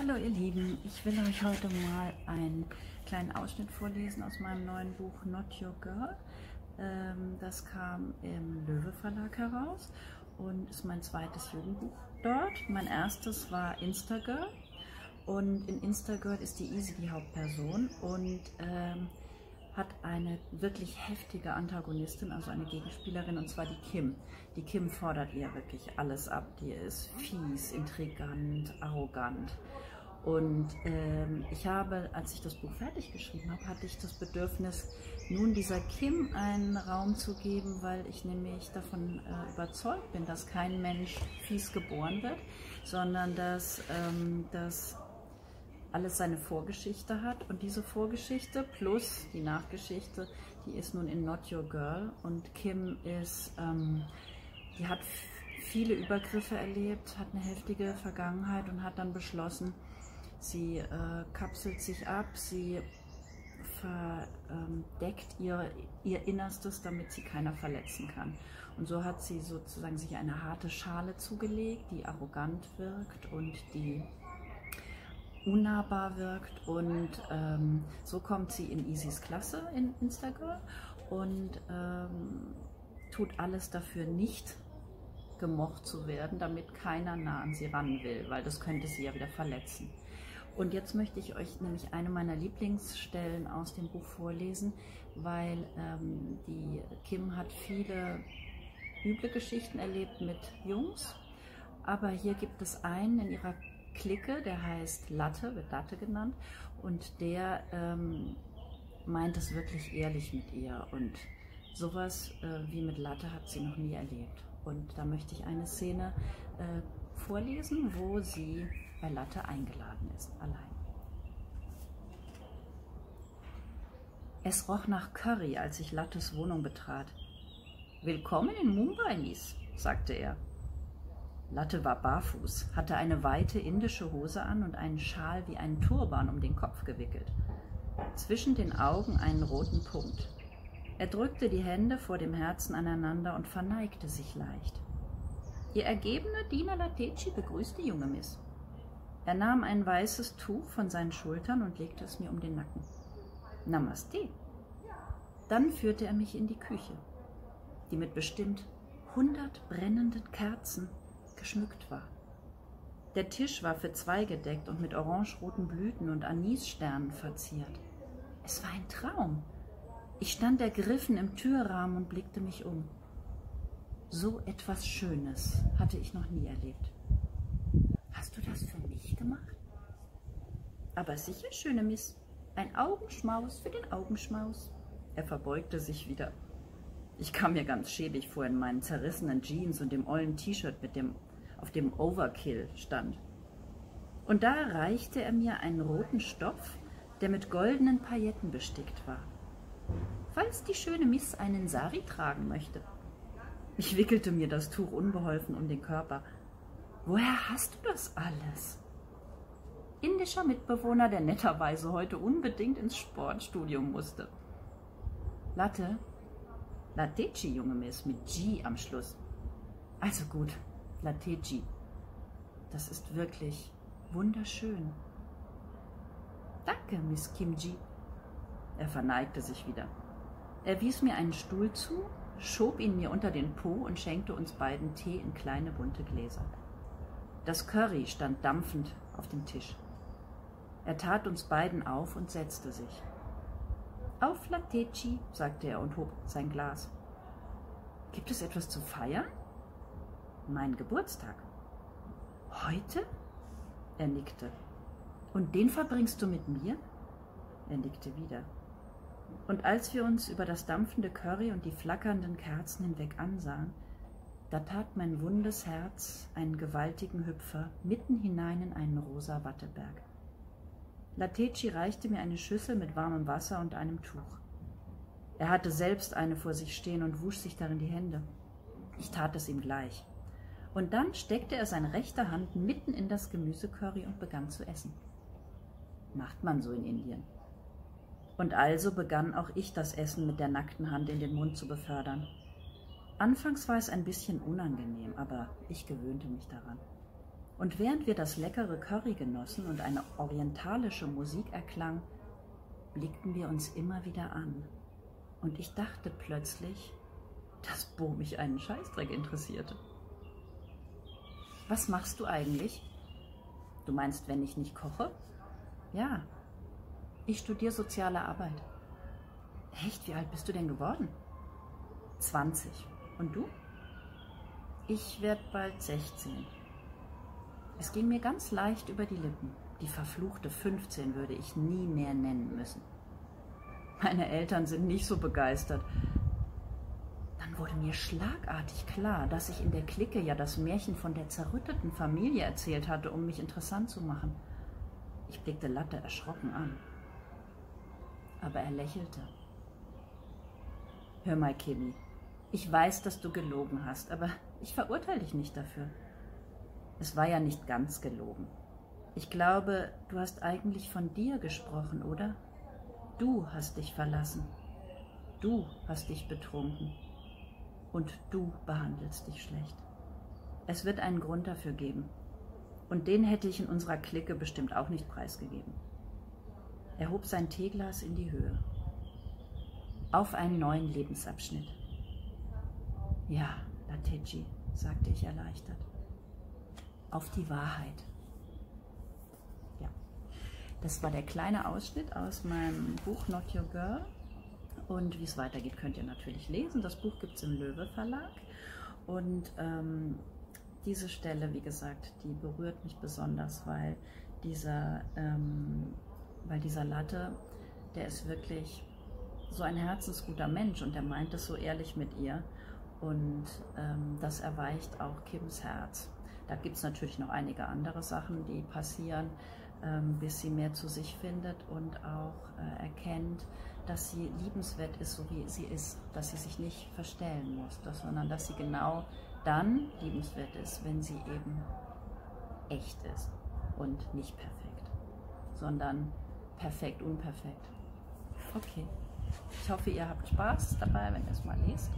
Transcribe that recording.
Hallo ihr Lieben, ich will euch heute mal einen kleinen Ausschnitt vorlesen aus meinem neuen Buch Not Your Girl. Ähm, das kam im Löwe Verlag heraus und ist mein zweites Jugendbuch dort. Mein erstes war Instagirl und in Instagirl ist die Easy die Hauptperson und ähm, hat eine wirklich heftige Antagonistin, also eine Gegenspielerin, und zwar die Kim. Die Kim fordert ihr wirklich alles ab. Die ist fies, intrigant, arrogant. Und ähm, ich habe, als ich das Buch fertig geschrieben habe, hatte ich das Bedürfnis, nun dieser Kim einen Raum zu geben, weil ich nämlich davon äh, überzeugt bin, dass kein Mensch fies geboren wird, sondern dass, ähm, dass alles seine Vorgeschichte hat. Und diese Vorgeschichte plus die Nachgeschichte, die ist nun in Not Your Girl. Und Kim ist, ähm, die hat viele Übergriffe erlebt, hat eine heftige Vergangenheit und hat dann beschlossen, sie äh, kapselt sich ab, sie verdeckt ihr, ihr Innerstes, damit sie keiner verletzen kann. Und so hat sie sozusagen sich eine harte Schale zugelegt, die arrogant wirkt und die unnahbar wirkt und ähm, so kommt sie in Isis Klasse in Instagram und ähm, tut alles dafür nicht gemocht zu werden, damit keiner nah an sie ran will, weil das könnte sie ja wieder verletzen. Und jetzt möchte ich euch nämlich eine meiner Lieblingsstellen aus dem Buch vorlesen, weil ähm, die Kim hat viele üble Geschichten erlebt mit Jungs, aber hier gibt es einen in ihrer Clique, der heißt Latte, wird Latte genannt, und der ähm, meint es wirklich ehrlich mit ihr. Und sowas äh, wie mit Latte hat sie noch nie erlebt. Und da möchte ich eine Szene äh, vorlesen, wo sie bei Latte eingeladen ist, allein. Es roch nach Curry, als ich Lattes Wohnung betrat. Willkommen in Mumbai, Nies, sagte er. Latte war barfuß, hatte eine weite indische Hose an und einen Schal wie einen Turban um den Kopf gewickelt. Zwischen den Augen einen roten Punkt. Er drückte die Hände vor dem Herzen aneinander und verneigte sich leicht. Ihr ergebener Diener begrüßt die junge Miss. Er nahm ein weißes Tuch von seinen Schultern und legte es mir um den Nacken. Namaste. Dann führte er mich in die Küche, die mit bestimmt hundert brennenden Kerzen geschmückt war. Der Tisch war für zwei gedeckt und mit orangeroten Blüten und Anissternen verziert. Es war ein Traum. Ich stand ergriffen im Türrahmen und blickte mich um. So etwas Schönes hatte ich noch nie erlebt. Hast du das für mich gemacht? Aber sicher, schöne Miss. Ein Augenschmaus für den Augenschmaus. Er verbeugte sich wieder. Ich kam mir ganz schäbig vor in meinen zerrissenen Jeans und dem ollen T-Shirt mit dem auf dem Overkill stand. Und da reichte er mir einen roten Stoff, der mit goldenen Pailletten bestickt war. Falls die schöne Miss einen Sari tragen möchte. Ich wickelte mir das Tuch unbeholfen um den Körper. Woher hast du das alles? Indischer Mitbewohner, der netterweise heute unbedingt ins Sportstudium musste. Latte? Lateci, junge Miss, mit G am Schluss. Also gut, Lateji. Das ist wirklich wunderschön. Danke, Miss Kimji. Er verneigte sich wieder. Er wies mir einen Stuhl zu, schob ihn mir unter den Po und schenkte uns beiden Tee in kleine bunte Gläser. Das Curry stand dampfend auf dem Tisch. Er tat uns beiden auf und setzte sich. Auf Lateci, sagte er und hob sein Glas. Gibt es etwas zu feiern? Mein Geburtstag. Heute? Er nickte. Und den verbringst du mit mir? Er nickte wieder. Und als wir uns über das dampfende Curry und die flackernden Kerzen hinweg ansahen, da tat mein wundes Herz einen gewaltigen Hüpfer mitten hinein in einen rosa Watteberg. Lateci reichte mir eine Schüssel mit warmem Wasser und einem Tuch. Er hatte selbst eine vor sich stehen und wusch sich darin die Hände. Ich tat es ihm gleich. Und dann steckte er seine rechte Hand mitten in das Gemüsecurry und begann zu essen. Macht man so in Indien. Und also begann auch ich das Essen mit der nackten Hand in den Mund zu befördern. Anfangs war es ein bisschen unangenehm, aber ich gewöhnte mich daran. Und während wir das leckere Curry genossen und eine orientalische Musik erklang, blickten wir uns immer wieder an. Und ich dachte plötzlich, dass Bo mich einen Scheißdreck interessierte. Was machst du eigentlich? Du meinst, wenn ich nicht koche? Ja, ich studiere soziale Arbeit. Echt, wie alt bist du denn geworden? 20. Und du? Ich werde bald 16. Es ging mir ganz leicht über die Lippen. Die verfluchte 15 würde ich nie mehr nennen müssen. Meine Eltern sind nicht so begeistert. Dann wurde mir schlagartig klar, dass ich in der Clique ja das Märchen von der zerrütteten Familie erzählt hatte, um mich interessant zu machen. Ich blickte Latte erschrocken an. Aber er lächelte. Hör mal, Kimi, ich weiß, dass du gelogen hast, aber ich verurteile dich nicht dafür. Es war ja nicht ganz gelogen. Ich glaube, du hast eigentlich von dir gesprochen, oder? Du hast dich verlassen. Du hast dich betrunken. Und du behandelst dich schlecht. Es wird einen Grund dafür geben. Und den hätte ich in unserer Clique bestimmt auch nicht preisgegeben. Er hob sein Teeglas in die Höhe. Auf einen neuen Lebensabschnitt. Ja, Lateji, sagte ich erleichtert. Auf die Wahrheit. Ja, das war der kleine Ausschnitt aus meinem Buch Not Your Girl. Und wie es weitergeht, könnt ihr natürlich lesen. Das Buch gibt es im Löwe Verlag. Und ähm, diese Stelle, wie gesagt, die berührt mich besonders, weil dieser, ähm, weil dieser Latte, der ist wirklich so ein herzensguter Mensch und der meint es so ehrlich mit ihr. Und ähm, das erweicht auch Kims Herz. Da gibt es natürlich noch einige andere Sachen, die passieren, ähm, bis sie mehr zu sich findet und auch äh, erkennt, dass sie liebenswert ist, so wie sie ist, dass sie sich nicht verstellen muss, sondern dass sie genau dann liebenswert ist, wenn sie eben echt ist und nicht perfekt, sondern perfekt, unperfekt. Okay. Ich hoffe, ihr habt Spaß dabei, wenn ihr es mal lest.